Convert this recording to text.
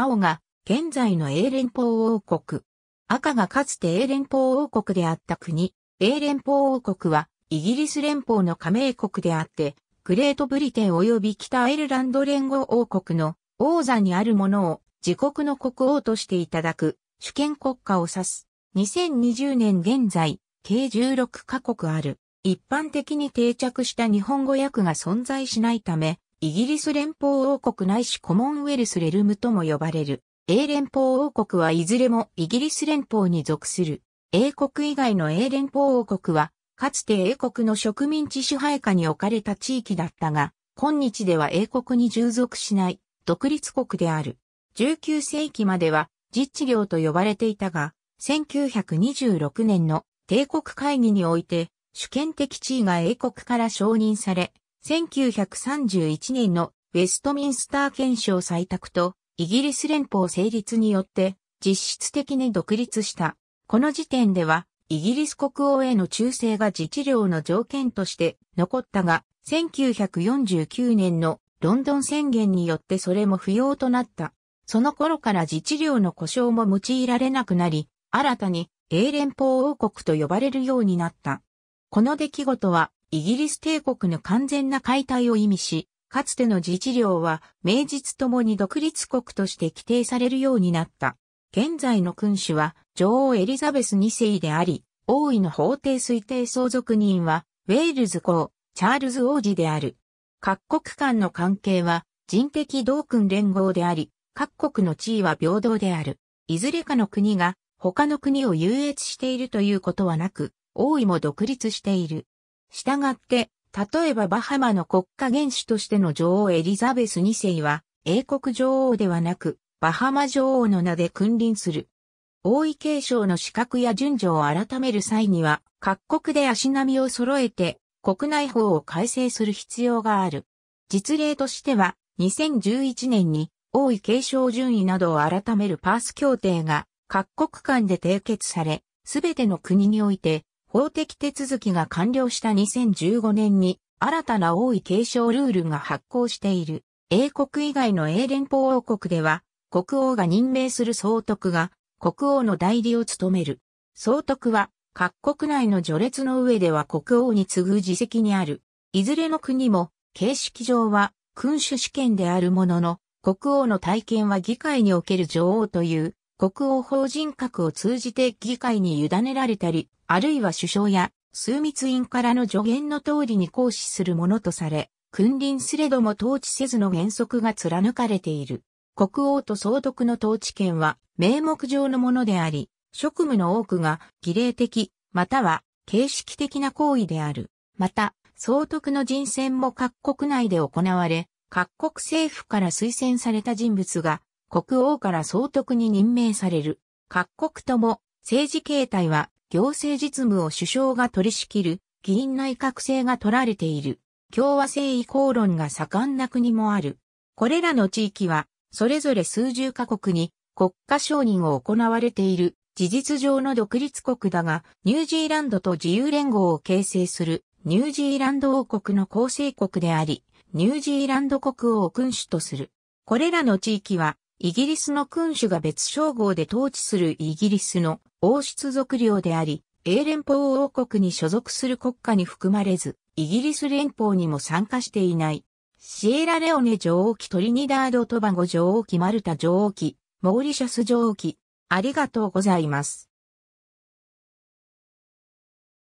青が現在の英連邦王国。赤がかつて英連邦王国であった国。英連邦王国はイギリス連邦の加盟国であって、グレートブリテン及び北アイルランド連合王国の王座にあるものを自国の国王としていただく主権国家を指す。2020年現在、計16カ国ある。一般的に定着した日本語訳が存在しないため、イギリス連邦王国ないしコモンウェルスレルムとも呼ばれる。英連邦王国はいずれもイギリス連邦に属する。英国以外の英連邦王国は、かつて英国の植民地支配下に置かれた地域だったが、今日では英国に従属しない独立国である。19世紀までは実地領と呼ばれていたが、1926年の帝国会議において主権的地位が英国から承認され、1931年のウェストミンスター憲章採択とイギリス連邦成立によって実質的に独立した。この時点ではイギリス国王への忠誠が自治領の条件として残ったが、1949年のロンドン宣言によってそれも不要となった。その頃から自治領の故障も用いられなくなり、新たに英連邦王国と呼ばれるようになった。この出来事はイギリス帝国の完全な解体を意味し、かつての自治領は名実ともに独立国として規定されるようになった。現在の君主は女王エリザベス2世であり、王位の法定推定相続人はウェールズ公、チャールズ王子である。各国間の関係は人的同訓連合であり、各国の地位は平等である。いずれかの国が他の国を優越しているということはなく、王位も独立している。したがって、例えばバハマの国家元首としての女王エリザベス2世は、英国女王ではなく、バハマ女王の名で君臨する。王位継承の資格や順序を改める際には、各国で足並みを揃えて、国内法を改正する必要がある。実例としては、2011年に王位継承順位などを改めるパース協定が各国間で締結され、すべての国において法的手続きが完了した2015年に新たな王位継承ルールが発行している。英国以外の英連邦王国では国王が任命する総督が国王の代理を務める。総督は各国内の序列の上では国王に次ぐ自責にある。いずれの国も形式上は君主試験であるものの国王の体験は議会における女王という国王法人格を通じて議会に委ねられたり、あるいは首相や枢密院からの助言の通りに行使するものとされ、君臨すれども統治せずの原則が貫かれている。国王と総督の統治権は名目上のものであり、職務の多くが儀礼的、または形式的な行為である。また、総督の人選も各国内で行われ、各国政府から推薦された人物が国王から総督に任命される。各国とも政治形態は行政実務を首相が取り仕切る議員内閣制が取られている。共和制移行論が盛んな国もある。これらの地域はそれぞれ数十カ国に国家承認を行われている事実上の独立国だが、ニュージーランドと自由連合を形成するニュージーランド王国の構成国であり、ニュージーランド国王を君主とする。これらの地域は、イギリスの君主が別称号で統治するイギリスの王室属領であり、英連邦王国に所属する国家に含まれず、イギリス連邦にも参加していない。シエラレオネ女王記トリニダード・トバゴ女王記マルタ女王記、モーリシャス女王記、ありがとうございます。